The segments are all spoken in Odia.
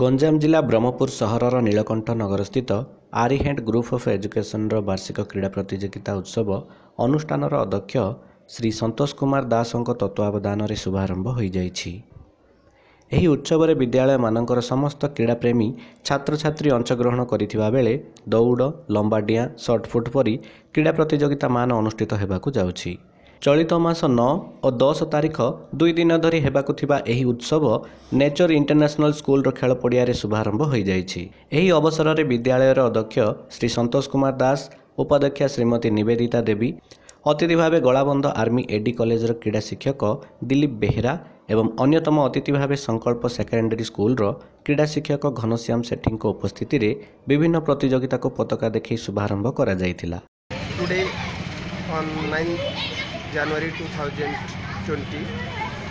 ଗଞ୍ଜାମ ଜିଲ୍ଲା ବ୍ରହ୍ମପୁର ସହରର ନୀଳକଣ୍ଠ ନଗରସ୍ଥିତ ଆରିହାଣ୍ଟ ଗ୍ରୁପ୍ ଅଫ୍ ଏଜୁକେସନର ବାର୍ଷିକ କ୍ରୀଡ଼ା ପ୍ରତିଯୋଗିତା ଉତ୍ସବ ଅନୁଷ୍ଠାନର ଅଧ୍ୟକ୍ଷ ଶ୍ରୀ ସନ୍ତୋଷ କୁମାର ଦାସଙ୍କ ତତ୍ତ୍ୱାବଧାନରେ ଶୁଭାରମ୍ଭ ହୋଇଯାଇଛି। ଏହି ଉତ୍ସବରେ ବିଦ୍ୟାଳୟମାନଙ୍କର ସମସ୍ତ କ୍ରୀଡ଼ାପ୍ରେମୀ ଛାତ୍ରଛାତ୍ରୀ ଅଂଶଗ୍ରହଣ କରିଥିବା ବେଳେ ଦୌଡ଼ ଲମ୍ବାଡିଆଁ ସଟ୍ପୁଟ୍ ପରି କ୍ରୀଡ଼ା ପ୍ରତିଯୋଗିତାମାନ ଅନୁଷ୍ଠିତ ହେବାକୁ ଯାଉଛି। ଚଳିତ ମାସ ନଅ ଓ ଦଶ ତାରିଖ ଦୁଇ ଦିନ ଧରି ହେବାକୁ ଥିବା ଏହି ଉତ୍ସବ ନେଚର ଇଣ୍ଟରନ୍ୟାସନାଲ ସ୍କୁଲର ଖେଳ ପଡ଼ିଆରେ ଶୁଭାରମ୍ଭ ହୋଇଯାଇଛି। ଏହି ଅବସରରେ ବିଦ୍ୟାଳୟର ଅଧ୍ୟକ୍ଷ ଶ୍ରୀ ସନ୍ତୋଷ କୁମାର ଦାସ ଉପାଧ୍ୟକ୍ଷା ଶ୍ରୀମତୀ ନିବେଦିତା ଦେବୀ ଅତିଥି ଭାବେ ଗଳାବନ୍ଧ ଆର୍ମି ଏଡି କଲେଜର କ୍ରୀଡ଼ା ଶିକ୍ଷକ ଦିଲ୍ଲୀପ ବେହେରା ଏବଂ ଅନ୍ୟତମ ଅତିଥି ଭାବେ ସଂକଳ୍ପ ସେକେଣ୍ଡାରୀ ସ୍କୁଲର କ୍ରୀଡ଼ା ଶିକ୍ଷକ ଘନଶ୍ୟାମ ସେଠୀଙ୍କ ଉପସ୍ଥିତିରେ ବିଭିନ୍ନ ପ୍ରତିଯୋଗିତାକୁ ପତାକା ଦେଖାଇ ଶୁଭାରମ୍ଭ କରାଯାଇଥିଲା। Today, on 9th January 2020,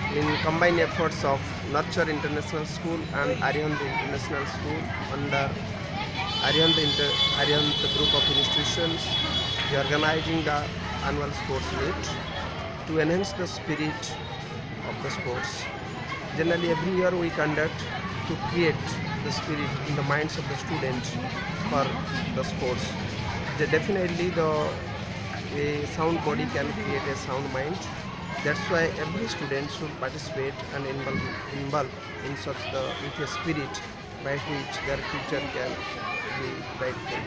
in combined efforts of Nurture International School and Arihant International School under Arihant, Inter- Arihant group of institutions, we are organizing the annual sports meet to enhance the spirit of the sports. Generally, every year we conduct to create the spirit in the minds of the students for the sports. The, definitely, the a sound body can create a sound mind. That's why every student should participate and involve, involve in such the with a spirit by which their future can be brightful.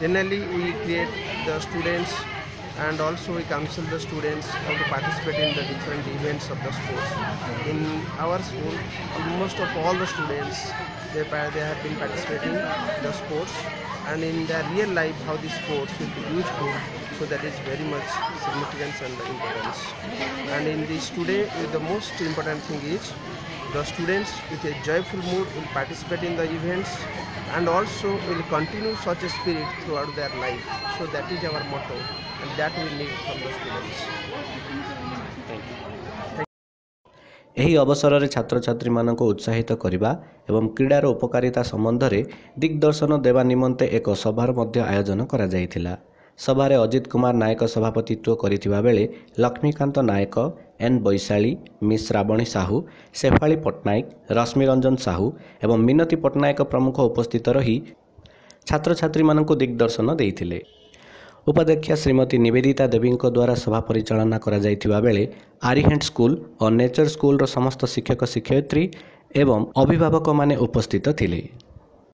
Generally, we create the students and also we counsel the students how to participate in the different events of the sports. In our school, most of all the students they, they have been participating in the sports and in their real life how the sports will be useful so that is very much significance and importance and in this today the most important thing is the students with a joyful mood will participate in the events and also will continue such a spirit throughout their life so that is our motto and that we need from the students ଏହି ଅବସରରେ ଛାତ୍ରଛାତ୍ରୀମାନଙ୍କୁ ଉତ୍ସାହିତ କରିବା ଏବଂ କ୍ରୀଡ଼ାର ଉପକାରିତା ସମ୍ବନ୍ଧରେ ଦିଗ୍ଦର୍ଶନ ଦେବା ନିମନ୍ତେ ଏକ ସଭାର ମଧ୍ୟ ଆୟୋଜନ କରାଯାଇଥିଲା ସଭାରେ ଅଜିତ କୁମାର ନାୟକ ସଭାପତିତ୍ୱ କରିଥିବା ବେଳେ ଲକ୍ଷ୍ମୀକାନ୍ତ ନାୟକ ଏନ୍ ବୈଶାଳୀ ମିସ୍ ଶ୍ରାବଣୀ ସାହୁ ଶେଫାଳୀ ପଟ୍ଟନାୟକ ରଶ୍ମିରଞ୍ଜନ ସାହୁ ଏବଂ ମିନତୀ ପଟ୍ଟନାୟକ ପ୍ରମୁଖ ଉପସ୍ଥିତ ରହି ଛାତ୍ରଛାତ୍ରୀମାନଙ୍କୁ ଦିଗ୍ଦର୍ଶନ ଦେଇଥିଲେ। ଉପାଧ୍ୟକ୍ଷା ଶ୍ରୀମତୀ ନିବେଦିତା ଦେବୀଙ୍କ ଦ୍ୱାରା ସଭା ପରିଚାଳନା କରାଯାଇଥିବା ବେଳେ ଆରିହାଣ୍ଟ ସ୍କୁଲ ଓ ନେଚର ସ୍କୁଲର ସମସ୍ତ ଶିକ୍ଷକ ଶିକ୍ଷୟିତ୍ରୀ ଏବଂ ଅଭିଭାବକମାନେ ଉପସ୍ଥିତ ଥିଲେ।